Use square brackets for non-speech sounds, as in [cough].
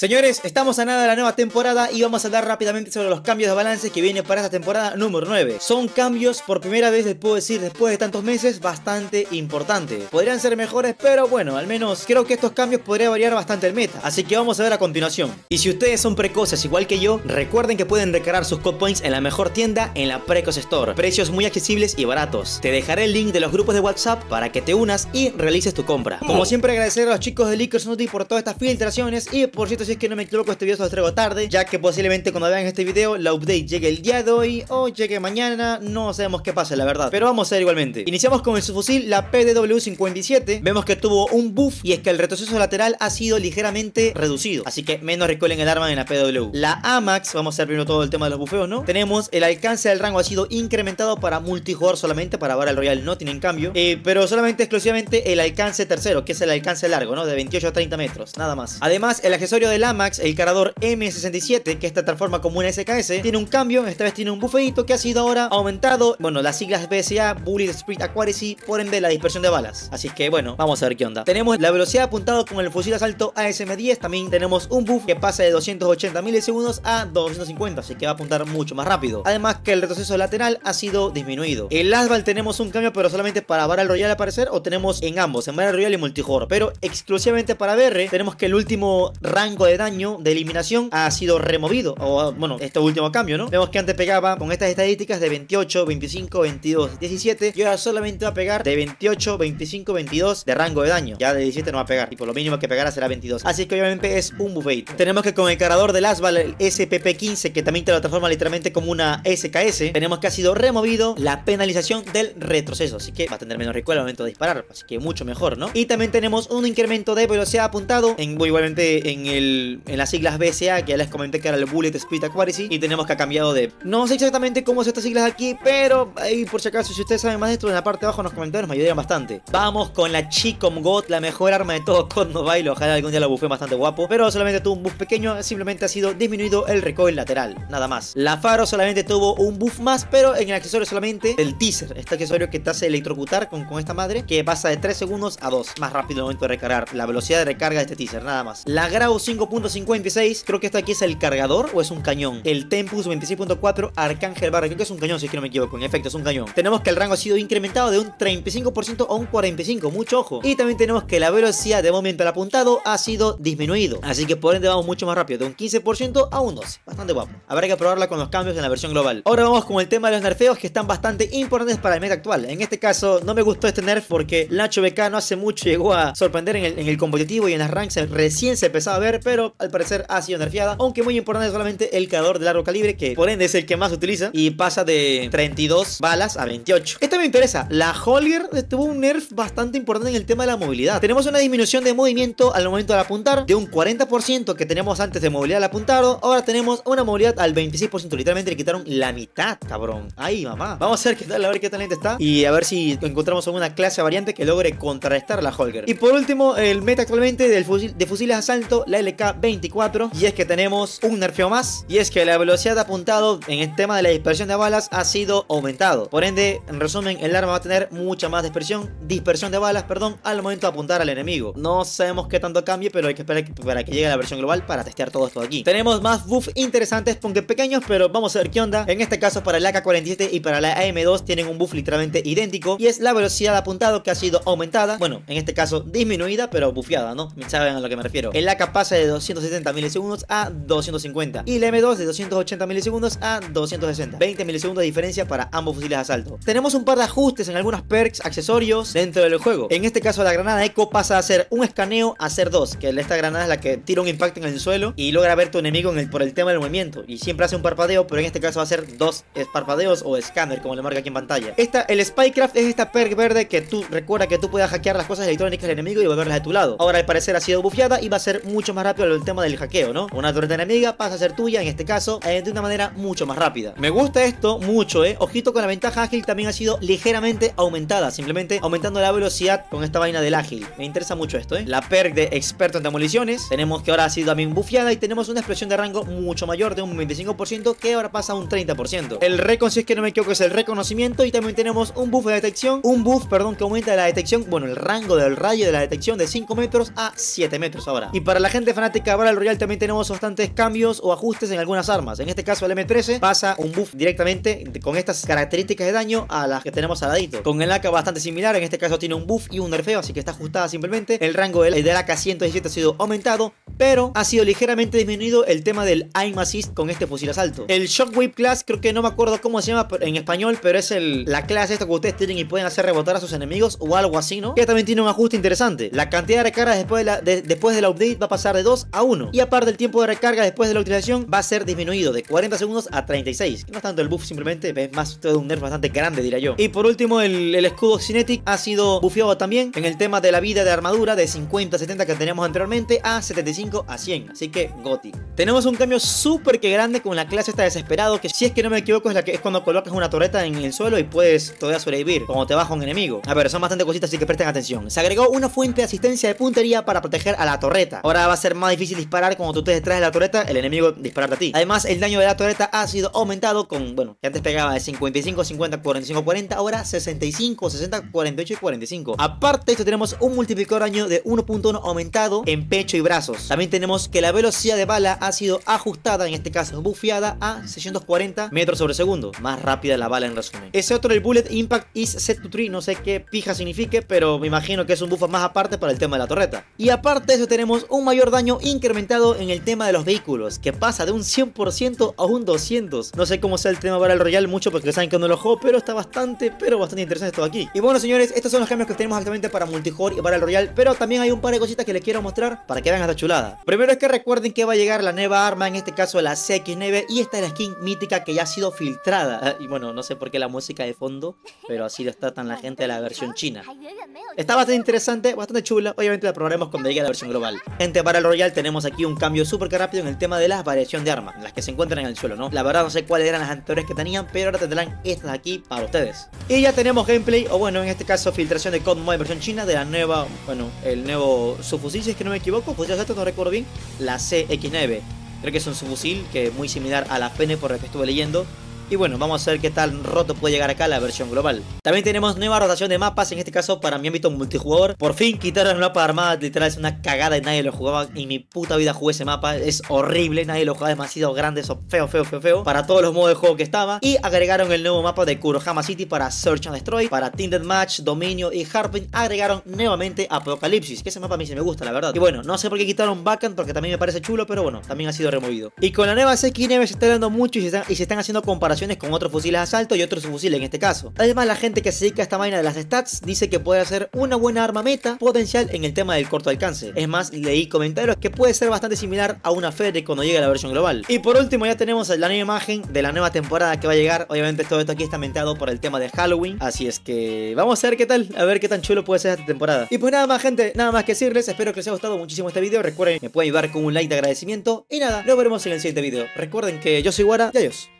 Señores, estamos a nada de la nueva temporada y vamos a hablar rápidamente sobre los cambios de balance que vienen para esta temporada número 9. Son cambios, por primera vez les puedo decir, después de tantos meses, bastante importantes. Podrían ser mejores, pero bueno, al menos creo que estos cambios podrían variar bastante el meta. Así que vamos a ver a continuación. Y si ustedes son precoces igual que yo, recuerden que pueden recargar sus code points en la mejor tienda, en la Precos Store. Precios muy accesibles y baratos. Te dejaré el link de los grupos de WhatsApp para que te unas y realices tu compra. Como siempre agradecer a los chicos de Liquors Nutty por todas estas filtraciones y por cierto es que no me equivoco este video se lo traigo tarde, ya que posiblemente cuando vean este video la update llegue el día de hoy o llegue mañana, no sabemos qué pasa la verdad, pero vamos a ver igualmente. Iniciamos con el subfusil, la PDW57, vemos que tuvo un buff y es que el retroceso lateral ha sido ligeramente reducido, así que menos recolen el arma en la PW. La AMAX, vamos a ver primero todo el tema de los bufeos, ¿no? Tenemos el alcance del rango ha sido incrementado para multijugador solamente, para el Royal no tienen cambio, eh, pero solamente exclusivamente el alcance tercero, que es el alcance largo, ¿no? De 28 a 30 metros, nada más. Además, el accesorio del AMAX el cargador M67, que esta transforma como un SKS, tiene un cambio, esta vez tiene un bufeito que ha sido ahora aumentado, bueno, las siglas BSA, Bullet Speed Accuracy, por ende la dispersión de balas. Así que bueno, vamos a ver qué onda. Tenemos la velocidad apuntado con el fusil asalto ASM-10, también tenemos un buff que pasa de 280 milisegundos a 250, así que va a apuntar mucho más rápido. Además que el retroceso lateral ha sido disminuido. El Asval tenemos un cambio, pero solamente para Battle Royale aparecer, o tenemos en ambos, en Battle Royale y multijugador, pero exclusivamente para BR tenemos que el último rango de daño de eliminación ha sido removido. O bueno, este último cambio, ¿no? Vemos que antes pegaba con estas estadísticas de 28, 25, 22, 17. Y ahora solamente va a pegar de 28, 25, 22 de rango de daño. Ya de 17 no va a pegar. Y por lo mínimo que pegará será 22. Así que obviamente es un buffet. Tenemos que con el cargador del Asval, el SPP15, que también te lo transforma literalmente como una SKS, tenemos que ha sido removido la penalización del retroceso. Así que va a tener menos recuerdo al momento de disparar. Así que mucho mejor, ¿no? Y también tenemos un incremento de velocidad apuntado en, igualmente en el, en las siglas BSA, que ya les comenté que era el Bullet Speed Accuracy, y tenemos que ha cambiado de... No sé exactamente cómo son estas siglas aquí, pero ahí por si acaso, si ustedes saben más de esto, en la parte de abajo en los comentarios me ayudarían bastante. Vamos con la Chicom God, la mejor arma de todo con Mobile, ojalá algún día la buffé bastante guapo, pero solamente tuvo un buff pequeño, simplemente ha sido disminuido el recoil lateral, nada más. La Faro solamente tuvo un buff más, pero en el accesorio solamente el teaser, este accesorio que te hace electrocutar con, con esta madre, que pasa de 3 segundos a 2, más rápido el momento de recargar, la velocidad de recarga de este teaser, nada más. La Grau 5.5 creo que esto aquí es el cargador o es un cañón. El Tempus 26.4 Arcángel Barra, creo que es un cañón si es que no me equivoco, en efecto es un cañón. Tenemos que el rango ha sido incrementado de un 35% a un 45%, mucho ojo. Y también tenemos que la velocidad de movimiento al apuntado ha sido disminuido, así que por ende vamos mucho más rápido, de un 15% a un 12%, bastante guapo. Habrá que probarla con los cambios en la versión global. Ahora vamos con el tema de los nerfeos que están bastante importantes para el meta actual. En este caso no me gustó este nerf porque Nacho BK no hace mucho llegó a sorprender en el, en el competitivo y en las ranks recién se empezaba a ver, pero al parecer ha sido nerfeada. Aunque muy importante es solamente el cargador de largo calibre, que por ende es el que más utiliza. Y pasa de 32 balas a 28. Esto me interesa. La Holger tuvo un nerf bastante importante en el tema de la movilidad. Tenemos una disminución de movimiento al momento de apuntar de un 40% que teníamos antes de movilidad al apuntado. Ahora tenemos una movilidad al 26%. Literalmente le quitaron la mitad, cabrón. Ay, mamá. Vamos a ver qué tal, a ver qué talento está. Y a ver si encontramos alguna clase variante que logre contrarrestar la Holger. Y por último, el meta actualmente del fusil, de fusiles asalto, la LK24. Y es que tenemos un nerfeo más y es que la velocidad de apuntado en el tema de la dispersión de balas ha sido aumentado. Por ende, en resumen, el arma va a tener mucha más dispersión, dispersión de balas, perdón, al momento de apuntar al enemigo. No sabemos qué tanto cambie, pero hay que esperar para que llegue la versión global para testear todo esto aquí. Tenemos más buffs interesantes, aunque pequeños, pero vamos a ver qué onda. En este caso, para la AK-47 y para la AM2 tienen un buff literalmente idéntico y es la velocidad de apuntado que ha sido aumentada. Bueno, en este caso disminuida, pero bufeada, ¿no? Saben a lo que me refiero. El AK pasa de 270 milisegundos a 250 y el M2 de 280 milisegundos a 260. 20 milisegundos de diferencia para ambos fusiles de asalto. Tenemos un par de ajustes en algunos perks, accesorios dentro del juego. En este caso la granada eco pasa a ser un escaneo a ser dos, que esta granada es la que tira un impacto en el suelo y logra ver tu enemigo en el, por el tema del movimiento. Y siempre hace un parpadeo, pero en este caso va a ser dos parpadeos o escáner, como le marca aquí en pantalla. Esta, el Spycraft es esta perk verde que tú recuerda que tú puedas hackear las cosas electrónicas del enemigo y volverlas de tu lado. Ahora al parecer ha sido bufeada y va a ser mucho más rápido el tema del hackeo, ¿no? Una torreta enemiga pasa a ser tuya, en este caso, eh, de una manera mucho más rápida. Me gusta esto mucho, ¿eh? Ojito con la ventaja ágil también ha sido ligeramente aumentada, simplemente aumentando la velocidad con esta vaina del ágil. Me interesa mucho esto, ¿eh? La perk de experto en demoliciones, tenemos que ahora ha sido también bufeada y tenemos una explosión de rango mucho mayor de un 25% que ahora pasa a un 30%. El recon, si es que no me equivoco, es el reconocimiento y también tenemos un buff de detección, un buff, perdón, que aumenta la detección, bueno, el rango del rayo de la detección de 5 metros a 7 metros ahora. Y para la gente fanática temática Battle Royale también tenemos bastantes cambios o ajustes en algunas armas. En este caso el M13 pasa un buff directamente con estas características de daño a las que tenemos al ladito. Con el AK bastante similar, en este caso tiene un buff y un nerfeo, así que está ajustada simplemente. El rango del, del AK-117 ha sido aumentado, pero ha sido ligeramente disminuido el tema del aim assist con este fusil asalto. El Shockwave Class, creo que no me acuerdo cómo se llama en español, pero es el, la clase esta que ustedes tienen y pueden hacer rebotar a sus enemigos o algo así, ¿no? Que también tiene un ajuste interesante. La cantidad de recargas después de después de la update va a pasar de 2 a 1. Y aparte el tiempo de recarga después de la utilización va a ser disminuido de 40 segundos a 36. no es tanto el buff, simplemente es más todo un nerf bastante grande, diría yo. Y por último, el, escudo Cinetic ha sido bufeado también en el tema de la vida de armadura de 50 a 70 que teníamos anteriormente a 75 a 100. Así que Goti. Tenemos un cambio súper que grande con la clase esta desesperado que si es que no me equivoco es la que es cuando colocas una torreta en el suelo y puedes todavía sobrevivir cuando te baja un enemigo. A ver, son bastante cositas así que presten atención. Se agregó una fuente de asistencia de puntería para proteger a la torreta. Ahora va a ser más difícil disparar cuando tú te detrás de la torreta, el enemigo dispararte a ti. Además, el daño de la torreta ha sido aumentado con, bueno, que antes pegaba de 55, 50, 45, 40, ahora 65, 60, 48 y 45. Aparte esto tenemos un multiplicador daño de 1.1 aumentado en pecho y brazos. También tenemos que la velocidad de bala ha sido ajustada, en este caso buffiada a 640 metros sobre segundo. Más rápida la bala en resumen. Ese otro, el Bullet Impact is set to tree, no sé qué pija signifique, pero me imagino que es un buff más aparte para el tema de la torreta. Y aparte de eso tenemos un mayor daño incrementado en el tema de los vehículos, que pasa de un 100% a un 200. No sé cómo sea el tema para el Royal mucho porque saben que no lo juego, pero está bastante, pero bastante interesante todo aquí. Y bueno señores, estos son los cambios que tenemos actualmente para multijugador y para el Royal, pero también hay un par de cositas que les quiero mostrar para que vean esta chulada. Primero es que recuerden que va a llegar la nueva arma, en este caso la CX9, y esta es la skin mítica que ya ha sido filtrada. [laughs] Y bueno, no sé por qué la música de fondo, pero así lo está tan la gente de la versión china. Está bastante interesante, bastante chula, obviamente la probaremos cuando llegue la versión global. Gente, para el Tenemos aquí un cambio súper rápido en el tema de la variación de armas, las que se encuentran en el suelo, ¿no? La verdad no sé cuáles eran las anteriores que tenían, pero ahora tendrán estas aquí para ustedes. Y ya tenemos gameplay, o bueno, en este caso filtración de Code Mode versión china de la nueva, bueno, el nuevo subfusil, si es que no me equivoco, pues ya exacto, no recuerdo bien, la CX9. Creo que es un subfusil que es muy similar a la Fene por lo que estuve leyendo. Y bueno, vamos a ver qué tal roto puede llegar acá la versión global. También tenemos nueva rotación de mapas, en este caso para mi ámbito multijugador. Por fin quitaron el mapa de armada, literal es una cagada y nadie lo jugaba. En mi puta vida jugué ese mapa, es horrible, nadie lo jugaba, demasiado grande, eso feo, feo, feo, feo. Para todos los modos de juego que estaba. Y agregaron el nuevo mapa de Kurohama City para Search and Destroy, para Tinted Match, Dominio y Harping. Agregaron nuevamente Apocalipsis, que ese mapa a mí se me gusta, la verdad. Y bueno, no sé por qué quitaron Backhand, porque también me parece chulo, pero bueno, también ha sido removido. Y con la nueva CX9 se está dando mucho y se están, y se están haciendo comparaciones con otros fusiles de asalto y otros fusiles en este caso. Además, la gente que se dedica a esta vaina de las stats dice que puede ser una buena arma meta potencial en el tema del corto alcance. Es más, leí comentarios que puede ser bastante similar a una Fede cuando llegue la versión global. Y por último, ya tenemos la nueva imagen de la nueva temporada que va a llegar. Obviamente, todo esto aquí está mentado por el tema de Halloween. Así es que vamos a ver qué tal, a ver qué tan chulo puede ser esta temporada. Y pues nada más, gente, nada más que decirles. Espero que les haya gustado muchísimo este video. Recuerden, me pueden ayudar con un like de agradecimiento. Y nada, nos veremos en el siguiente video. Recuerden que yo soy Guara y adiós.